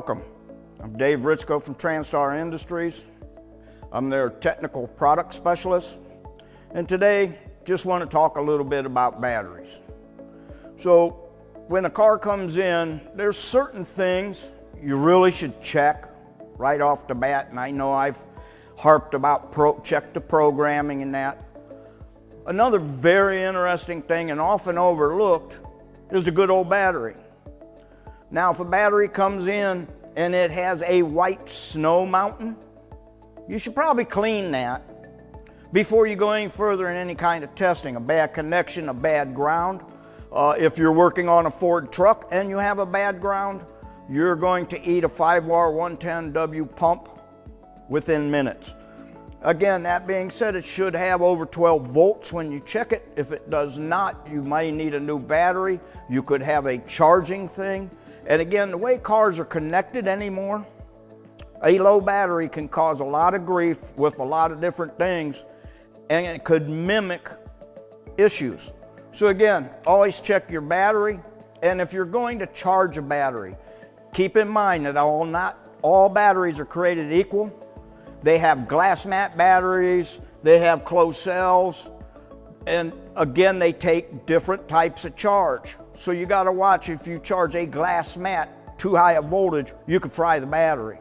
welcome. I'm Dave Hritsko from Transtar Industries. I'm their technical product specialist. And today, just want to talk a little bit about batteries. So, when a car comes in, there's certain things you really should check right off the bat. And I know I've harped about pro, check the programming and that. Another very interesting thing and often overlooked is the good old battery. Now, if a battery comes in and it has a white snow mountain, you should probably clean that before you go any further in any kind of testing. A bad connection, a bad ground. Uh, if you're working on a Ford truck and you have a bad ground, you're going to eat a 5R110W pump within minutes. Again, that being said, it should have over 12 volts when you check it. If it does not, you may need a new battery. You could have a charging thing. And again, the way cars are connected anymore, a low battery can cause a lot of grief with a lot of different things, and it could mimic issues. So, again, always check your battery. And if you're going to charge a battery, keep in mind that all, not all batteries are created equal. They have glass mat batteries, they have closed cells, and again, they take different types of charge. So you got to watch if you charge a glass mat too high a voltage, you could fry the battery.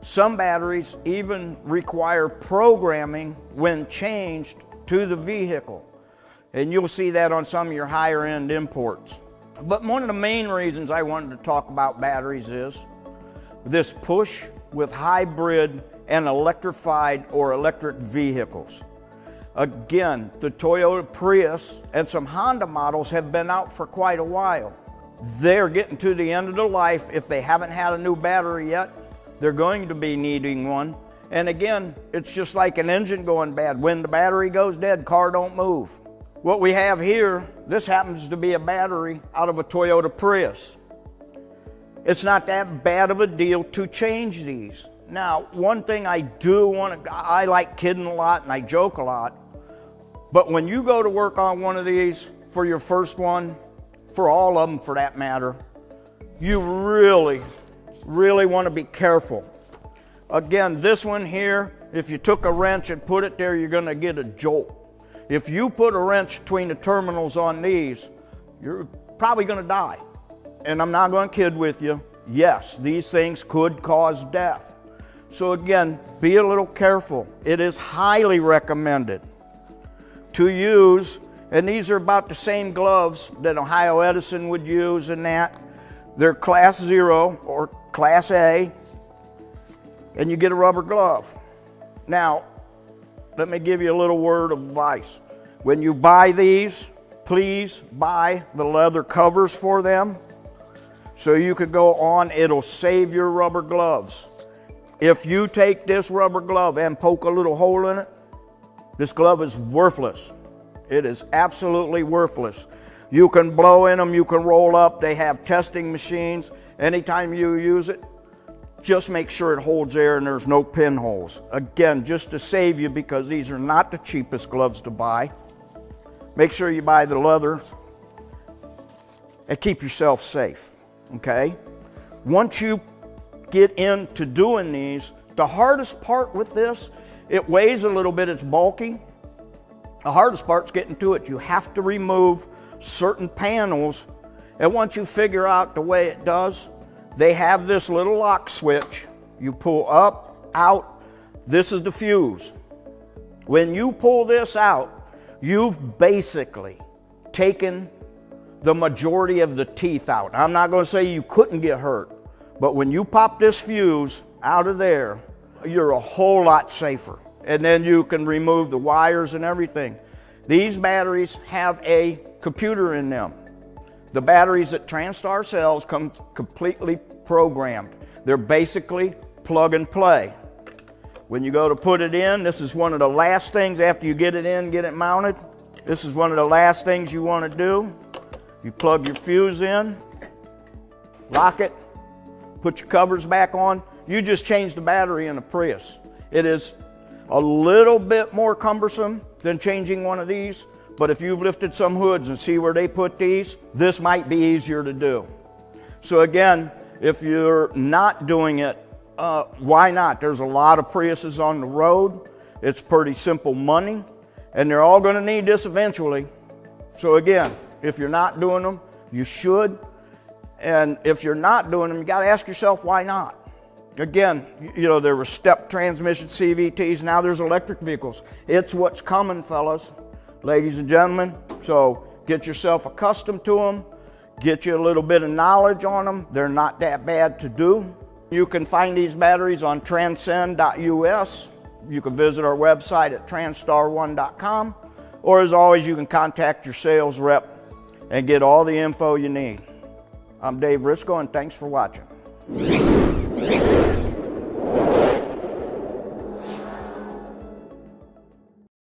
Some batteries even require programming when changed to the vehicle. And you'll see that on some of your higher end imports. But one of the main reasons I wanted to talk about batteries is this push with hybrid and electrified or electric vehicles. Again, the Toyota Prius and some Honda models have been out for quite a while. They're getting to the end of their life. If they haven't had a new battery yet, they're going to be needing one. And again, it's just like an engine going bad. When the battery goes dead, car don't move. What we have here, this happens to be a battery out of a Toyota Prius. It's not that bad of a deal to change these. Now, one thing I do want to, I like kidding a lot and I joke a lot. But when you go to work on one of these for your first one, for all of them for that matter, you really, really want to be careful. Again, this one here, if you took a wrench and put it there, you're going to get a jolt. If you put a wrench between the terminals on these, you're probably going to die. And I'm not going to kid with you. Yes, these things could cause death. So, again, be a little careful. It is highly recommended to use, and these are about the same gloves that Ohio Edison would use and that. They're class zero or class A, and you get a rubber glove. Now, let me give you a little word of advice. When you buy these, please buy the leather covers for them so you could go on, it'll save your rubber gloves. If you take this rubber glove and poke a little hole in it, this glove is worthless. It is absolutely worthless. You can blow in them, you can roll up. They have testing machines. Anytime you use it, just make sure it holds air and there's no pinholes. Again, just to save you because these are not the cheapest gloves to buy. Make sure you buy the leathers and keep yourself safe. Okay? Once you get into doing these, the hardest part with this it weighs a little bit, it's bulky. The hardest part's getting to it. You have to remove certain panels, and once you figure out the way it does, they have this little lock switch. You pull up, out. This is the fuse. When you pull this out, you've basically taken the majority of the teeth out. I'm not going to say you couldn't get hurt, but when you pop this fuse out of there, you're a whole lot safer. And then you can remove the wires and everything. These batteries have a computer in them. The batteries that Transtar sells come completely programmed. They're basically plug and play. When you go to put it in, this is one of the last things after you get it in, get it mounted. This is one of the last things you want to do. You plug your fuse in, lock it, put your covers back on, you just change the battery in a Prius. It is a little bit more cumbersome than changing one of these, but if you've lifted some hoods and see where they put these, this might be easier to do. So again, If you're not doing it, uh, why not? There's a lot of Priuses on the road. It's pretty simple money, and they're all going to need this eventually. So, again, if you're not doing them, you should. And if you're not doing them, you got to ask yourself why not. Again, you know, there were step transmission CVTs, now there's electric vehicles. It's what's coming, fellas, ladies and gentlemen. So get yourself accustomed to them, get you a little bit of knowledge on them. They're not that bad to do. You can find these batteries on transend.us. You can visit our website at transtar1.com. Or as always, you can contact your sales rep and get all the info you need. I'm Dave Hritsko, and thanks for watching.